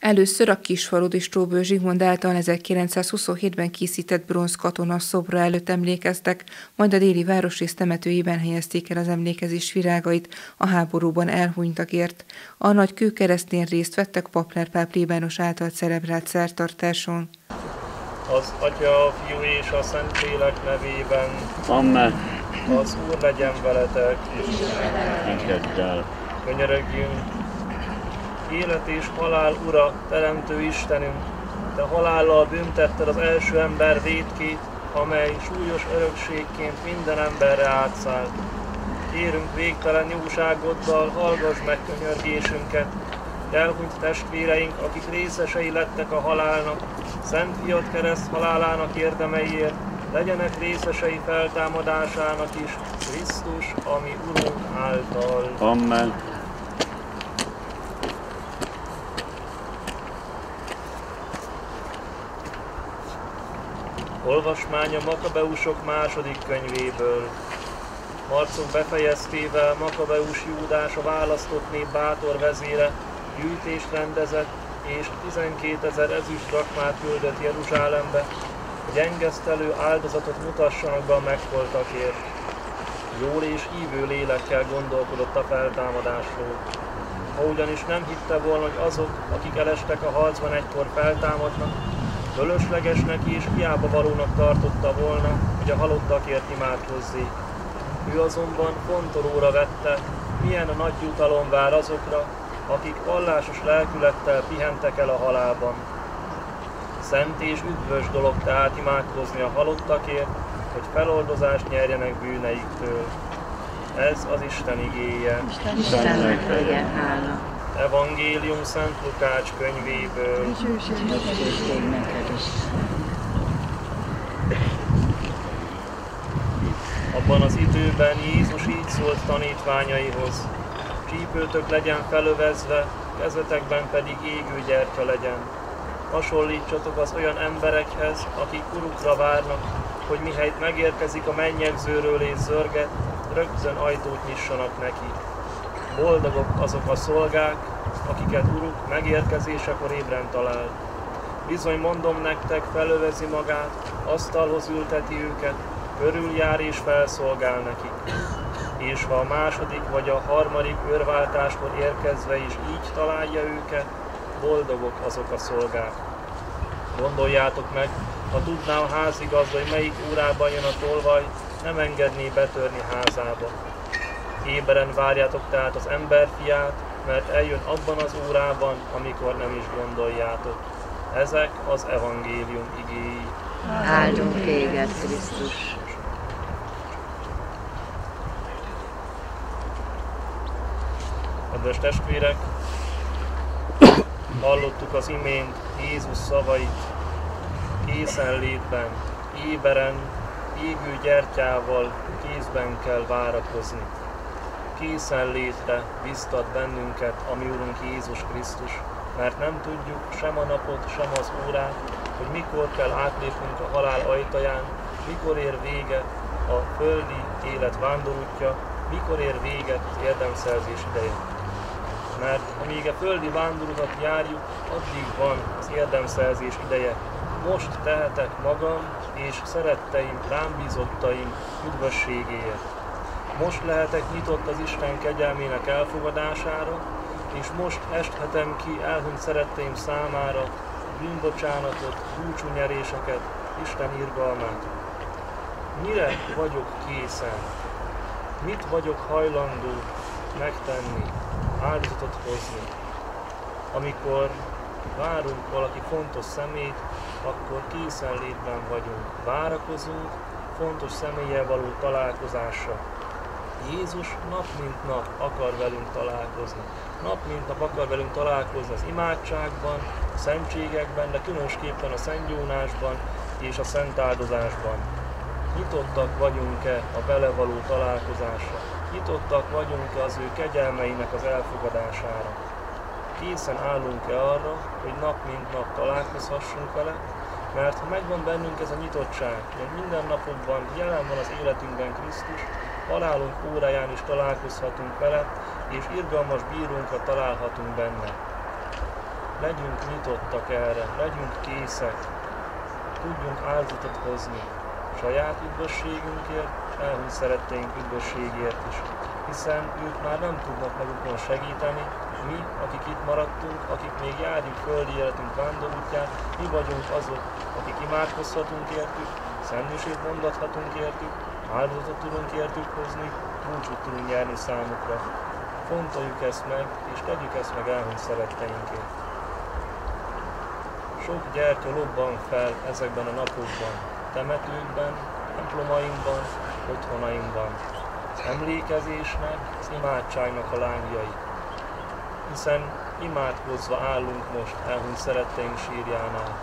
Először a Kisfarodi Stróbő Zsigmond által 1927-ben készített bronz katona szobra előtt emlékeztek, majd a déli városrész temetőjében helyezték el az emlékezés virágait a háborúban elhunytakért. A nagy kőkeresztén részt vettek Papler plébános által celebrált szertartáson. Az Atya, a Fiú és a Szentlélek nevében. Amen. Az Úr legyen veletek. És Enkeddel. Könyörögjünk élet és halál ura, teremtő Istenünk, te halállal büntetted az első ember védkét, amely súlyos örökségként minden emberre átszállt. Kérünk végtelen jóságoddal, hallgass meg könyörgésünket, elhunyt testvéreink, akik részesei lettek a halálnak, Szent Fiat kereszt halálának érdemeiért, legyenek részesei feltámadásának is, Krisztus, ami Urunk által. Amen. Olvasmány a Makabeusok második könyvéből. Harcok befejeztével Makabeus Júdás a választott nép bátor vezére gyűjtést rendezett, és 12 ezer ezüst drakmát küldött Jeruzsálembe, hogy engesztelő áldozatot mutassanak be a megholtakért. Jól és hívő lélekkel gondolkodott a feltámadásról. Ha ugyanis nem hitte volna, hogy azok, akik elestek a harcban egykor feltámadnak, Fölöslegesnek és hiába valónak tartotta volna, hogy a halottakért imádkozzék. Ő azonban fontolóra vette, milyen a nagy jutalom vár azokra, akik vallásos lelkülettel pihentek el a halálban. Szent és üdvös dolog tehát imádkozni a halottakért, hogy feloldozást nyerjenek bűneiktől. Ez az Isten igéje. Istennek legyen hála. Evangélium Szent Lukács könyvéből. Abban az időben Jézus így szólt tanítványaihoz, csípőtök legyen felövezve, kezetekben pedig égő gyertya legyen. Hasonlítsatok az olyan emberekhez, akik urukra várnak, hogy mihelyt megérkezik a mennyegzőről és zörget, rögtön ajtót nyissanak neki Boldogok azok a szolgák, akiket Uruk megérkezésekor ébren talál. Bizony mondom nektek, felövezi magát, asztalhoz ülteti őket, körüljár és felszolgál nekik. És ha a második vagy a harmadik őrváltáskor érkezve is így találja őket, boldogok azok a szolgák. Gondoljátok meg, ha tudná a házigazda, hogy melyik órában jön a tolvaj, nem engedné betörni házába Éberen várjátok tehát az emberfiát, mert eljön abban az órában, amikor nem is gondoljátok. Ezek az evangélium igéi. Áldunk téged, Krisztus! Kedves testvérek, hallottuk az imént Jézus szavait, készenlétben, éberen, égő gyertyával kézben kell várakozni készenlétre biztat bennünket a mi Úrunk Jézus Krisztus, mert nem tudjuk sem a napot, sem az órát, hogy mikor kell átlépnünk a halál ajtaján, mikor ér vége a földi élet vándorútja, mikor ér véget az érdemszerzés ideje. Mert amíg a földi vándorutat járjuk, addig van az érdemszerzés ideje. Most tehetek magam és szeretteim, rám bízottaim üdvösségéért. Most lehetek nyitott az Isten kegyelmének elfogadására, és most esthetem ki elhunyt szeretteim számára bűnbocsánatot, búcsúnyeréseket, Isten irgalmát. Mire vagyok készen? Mit vagyok hajlandó megtenni, áldozatot hozni? Amikor várunk valaki fontos szemét, akkor készenlétben vagyunk. Várakozunk fontos személlyel való találkozásra. Jézus nap mint nap akar velünk találkozni. Nap mint nap akar velünk találkozni az imádságban, a szentségekben, de különösképpen a szentgyónásban és a szent áldozásban. Nyitottak vagyunk-e a vele való találkozásra? Nyitottak vagyunk-e az ő kegyelmeinek az elfogadására? Készen állunk-e arra, hogy nap mint nap találkozhassunk vele? Mert ha megvan bennünk ez a nyitottság, hogy minden napokban jelen van az életünkben Krisztus, halálunk óráján is találkozhatunk vele, és irgalmas bírunkat találhatunk benne. legyünk nyitottak erre, legyünk készek, tudjunk áldozatot hozni saját üdvösségünkért, elhunyt szeretteink üdvösségért is, hiszen ők már nem tudnak magukon segíteni, mi, akik itt maradtunk, akik még járjuk földi életünk vándorútján, mi vagyunk azok, akik imádkozhatunk értük, szentmisét mondathatunk értük, áldozatot tudunk értük hozni, búcsút tudunk nyerni számukra. Fontoljuk ezt meg, és tegyük ezt meg elhunyt szeretteinkért. Sok gyertya lobban fel ezekben a napokban, temetőkben, templomainkban, otthonainkban. Az emlékezésnek, az imádságnak a lángjai. Hiszen imádkozva állunk most elhunyt szeretteink sírjánál.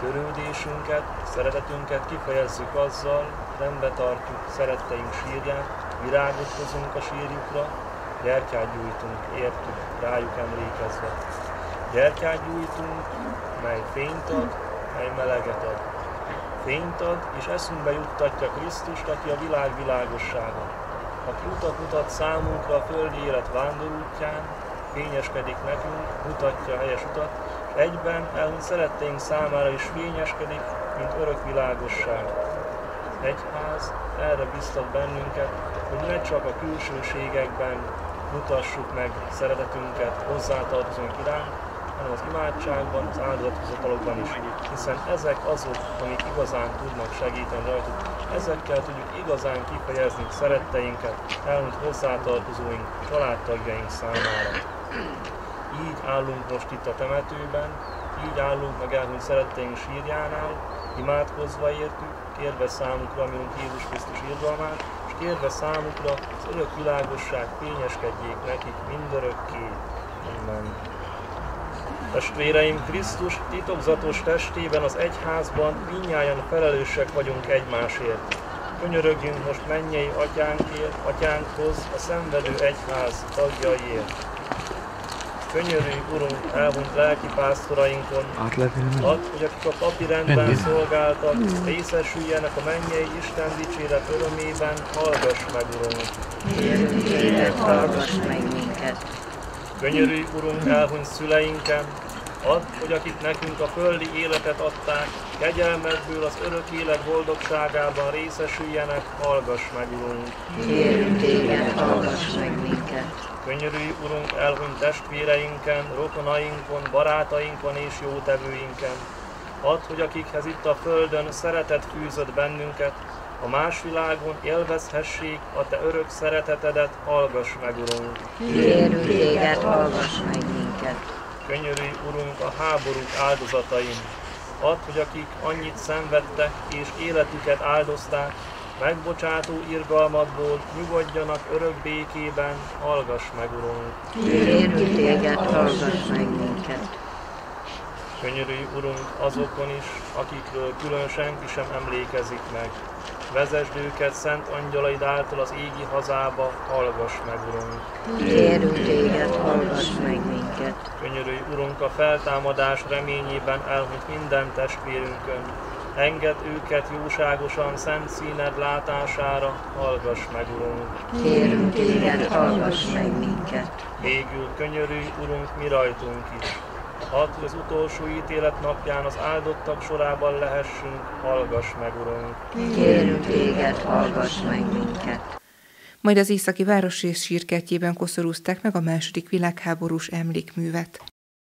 Törődésünket, szeretetünket kifejezzük azzal, rendbe tartjuk szeretteink sírján, virágot hozunk a sírjukra, gyertyát gyújtunk, értük, rájuk emlékezve. Gyertyát gyújtunk, mely fényt ad, mely meleget ad. Fényt ad, és eszünkbe juttatja Krisztust, aki a világ világossága. Aki utat mutat számunkra a földi élet vándorútján, fényeskedik nekünk, mutatja a helyes utat, egyben elhunyt szeretteink számára is fényeskedik, mint örök világosság. Egyház erre biztat bennünket, hogy ne csak a külsőségekben mutassuk meg szeretetünket, hozzátartozunk iránt, hanem az imádságban, az áldozathozatalokban is, hiszen ezek azok, amik igazán tudnak segíteni rajtuk. Ezekkel tudjuk igazán kifejezni szeretteinket, elmúlt hozzátartozóink, családtagjaink számára. Így állunk most itt a temetőben, így állunk meg elhunyt szeretteink sírjánál, imádkozva értük, kérve számukra, amilyen Jézus Krisztus irgalmát, és kérve számukra az örök világosság fényeskedjék nekik mindörökké. Amen. Testvéreim, Krisztus titokzatos testében az egyházban minnyáján felelősek vagyunk egymásért. Könyörögjünk most mennyei atyánkért, atyánkhoz, a szenvedő egyház tagjaiért. Könyörülj, Urunk, elhunyt lelki pásztorainkon, add, hogy akik a papi rendben szolgáltak, részesüljenek a mennyei Isten dicséret örömében, hallgass meg, Urunk. Kérünk hallgass meg minket. Könyörülj, Urunk, elhunyt szüleinken, add, hogy akik nekünk a földi életet adták, kegyelmedből az örök élet boldogságában részesüljenek, hallgass meg, Urunk. Kérünk téged, hallgass meg minket. Könyörülj, Urunk, elhunyt testvéreinken, rokonainkon, barátainkon és jótevőinken. Add, hogy akikhez itt a földön szeretet fűzött bennünket, a más világon élvezhessék a Te örök szeretetedet, hallgass meg, Urunk. Kérünk téged, hallgass meg minket. Könyörülj, Urunk, a háborúk áldozatain. Add, hogy akik annyit szenvedtek és életüket áldozták, megbocsátó irgalmadból nyugodjanak örök békében, hallgass meg, Urunk. Kérünk téged, hallgass meg minket. Könyörülj, Urunk, azokon is, akikről külön senki sem emlékezik meg. Vezesd őket szent angyalaid által az égi hazába, hallgass meg, Urunk. Kérünk téged, hallgass meg minket. Könyörülj, Urunk, a feltámadás reményében elhunyt minden testvérünkön. Engedd őket jóságosan szent színed látására, hallgass meg, Urunk. Kérünk téged, hallgass meg minket. Végül könyörülj, Urunk, mi rajtunk is. Add, hogy az utolsó ítélet napján az áldottak sorában lehessünk, hallgass meg, Urunk. Kérünk téged, hallgass meg minket. Majd az északi városrész sírkertjében koszorúzták meg a második világháborús emlékművet.